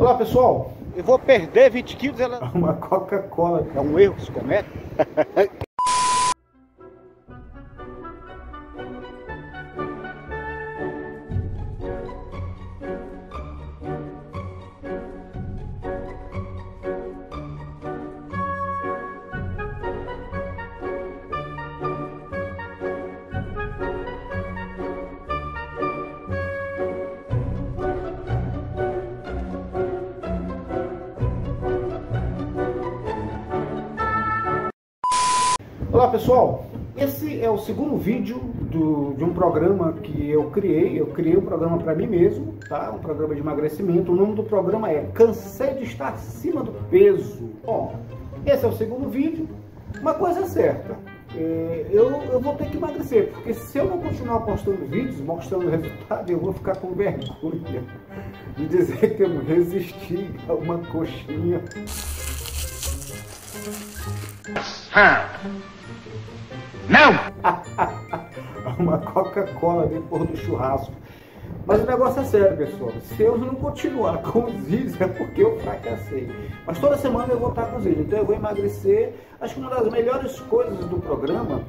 Olá pessoal, eu vou perder 20 quilos. Ela... Uma Coca-Cola. É um erro que se comete. pessoal, esse é o segundo vídeo do, de um programa que eu criei. Eu criei um programa para mim mesmo, tá? Um programa de emagrecimento. O nome do programa é Cansei de estar acima do peso. Bom, esse é o segundo vídeo. Uma coisa é certa, é, eu, eu vou ter que emagrecer, porque se eu não continuar postando vídeos, mostrando o resultado, eu vou ficar com vergonha de dizer que eu resisti a uma coxinha. Não! uma Coca-Cola depois do churrasco. Mas o negócio é sério, pessoal. Se eu não continuar com os vídeos é porque eu fracassei. Mas toda semana eu vou estar com os vídeos. Então eu vou emagrecer. Acho que uma das melhores coisas do programa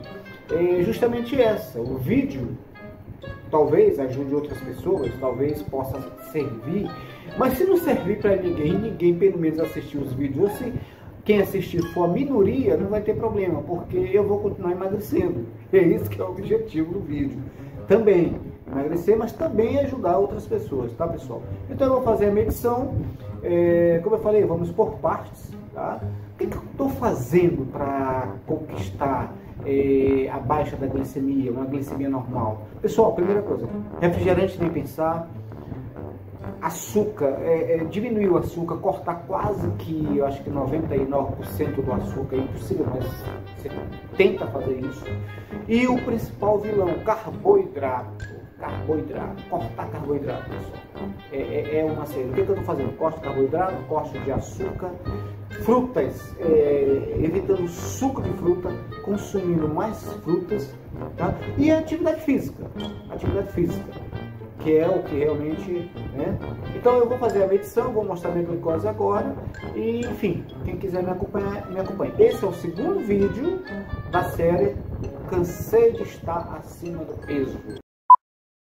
é justamente essa. O vídeo talvez ajude outras pessoas, talvez possa servir. Mas se não servir para ninguém, ninguém pelo menos assistir os vídeos. Ou se quem assistir for a minoria, não vai ter problema, porque eu vou continuar emagrecendo. É isso que é o objetivo do vídeo. Também emagrecer, mas também ajudar outras pessoas, tá pessoal? Então eu vou fazer a medição, é, como eu falei, vamos por partes, tá? O que, que eu estou fazendo para conquistar é, a baixa da glicemia, uma glicemia normal? Pessoal, primeira coisa, refrigerante nem pensar, açúcar, é, é, diminuir o açúcar, cortar quase que, eu acho que 99% do açúcar, é impossível, mas você tenta fazer isso. E o principal vilão, carboidrato. Carboidrato, cortar carboidrato, pessoal. É, é, é uma série. O que, que eu estou fazendo? Corte carboidrato, corte de açúcar, frutas, é, evitando suco de fruta, consumindo mais frutas, tá? E atividade física. Atividade física que é o que realmente, né? Então eu vou fazer a medição, vou mostrar minha glicose agora e, enfim, quem quiser me acompanhar, me acompanhe. Esse é o segundo vídeo da série Cansei de estar acima do peso.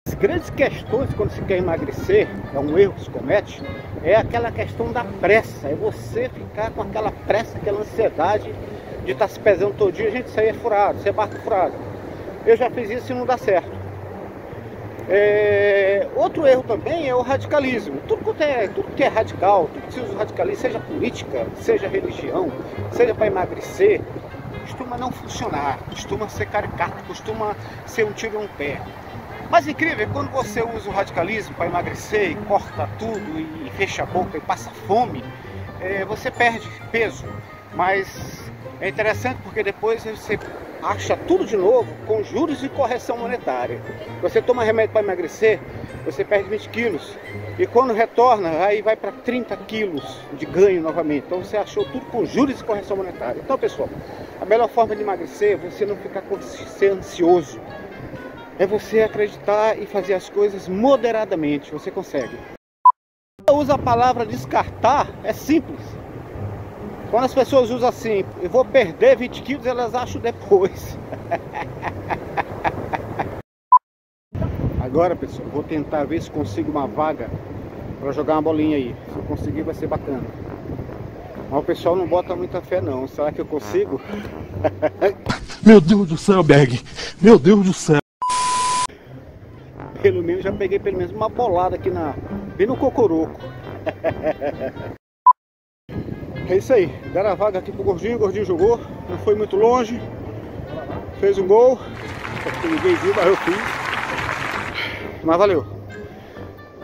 As grandes questões quando se quer emagrecer, é um erro que se comete, é aquela questão da pressa, é você ficar com aquela pressa, aquela ansiedade de estar se pesando todo dia, a gente sair furado, ser barco furado. Eu já fiz isso e não dá certo. É, outro erro também é o radicalismo. Tudo, que é, tudo que é radical, tudo que se usa radicalismo, seja política, seja religião, seja para emagrecer, costuma não funcionar, costuma ser caricato, costuma ser um tiro no pé. Mas incrível, quando você usa o radicalismo para emagrecer e corta tudo e fecha a boca e passa fome, é, você perde peso. Mas é interessante porque depois você acha tudo de novo com juros e correção monetária. Você toma remédio para emagrecer, você perde 20 quilos. E quando retorna, aí vai para 30 quilos de ganho novamente. Então você achou tudo com juros e correção monetária. Então, pessoal, a melhor forma de emagrecer é você não ficar ser ansioso. É você acreditar e fazer as coisas moderadamente. Você consegue. Usa a palavra descartar, é simples. Quando as pessoas usam assim, eu vou perder 20 quilos, elas acham depois. Agora, pessoal, vou tentar ver se consigo uma vaga para jogar uma bolinha aí. Se eu conseguir, vai ser bacana. Mas o pessoal não bota muita fé, não. Será que eu consigo? Meu Deus do céu, Berg! Meu Deus do céu! Pelo menos já peguei pelo menos uma bolada aqui na. bem no cocoroco. É isso aí, deram a vaga aqui pro Gordinho, o Gordinho jogou, não foi muito longe, fez um gol, ninguém viu, mas eu fiz. Mas valeu.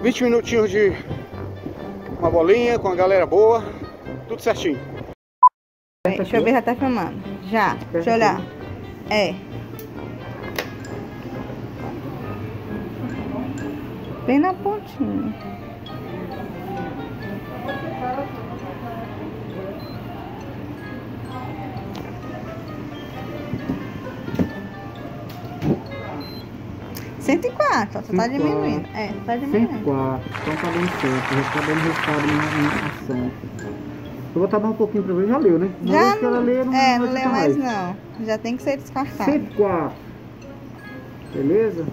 20 minutinhos de uma bolinha com a galera boa, tudo certinho. Deixa eu ver, já tá filmando. Já, deixa eu olhar. É. Bem na pontinha. 104, ó, só tá 104. diminuindo. É, tá diminuindo. 104. Então tá dando certo. Já tá dando resultado na minha ação. Eu vou mais um pouquinho pra ver. Já leu, né? Uma Já ela lê, não é, não leu ficar mais não. Já tem que ser descartado. 104. Beleza?